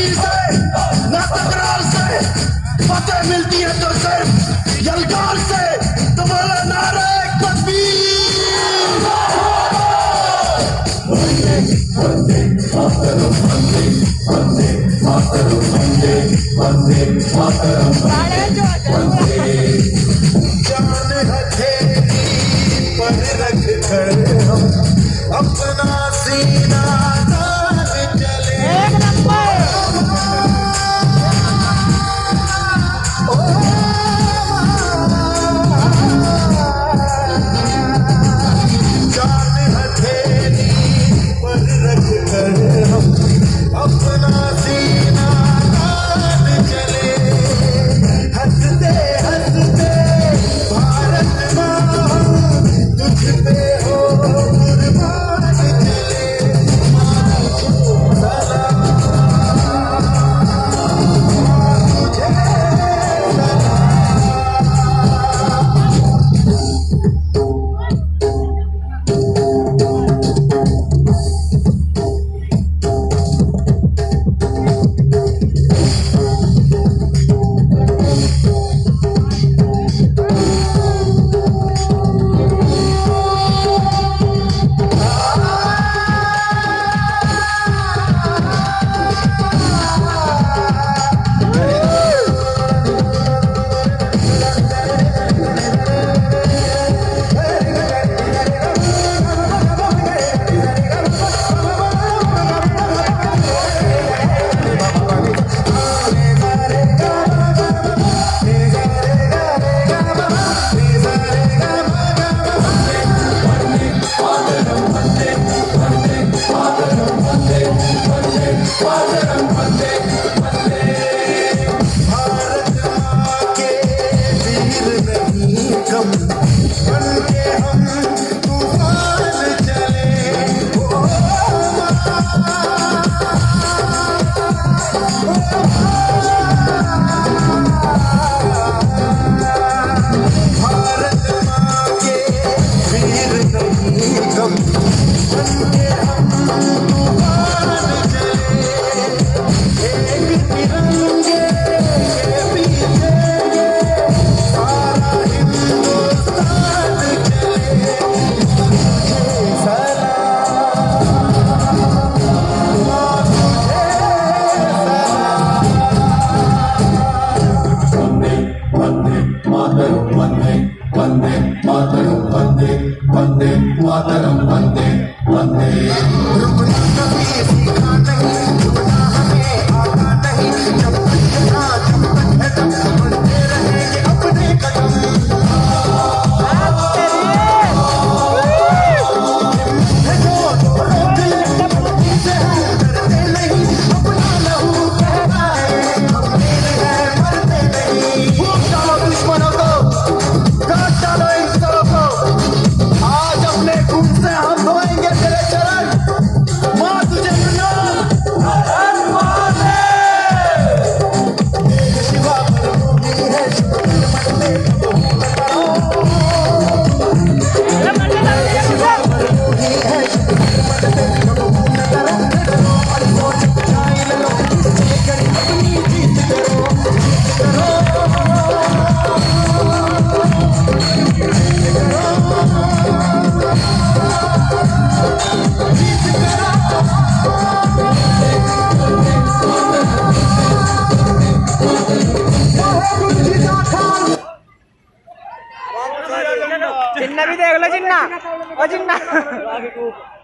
तकरीर से, ना तकरार से। फतेह मिलती है तो सिर्फ़ यलगार से। तुम्हारा नारा एक जान हथेली पर अपना 안돼. 我进来。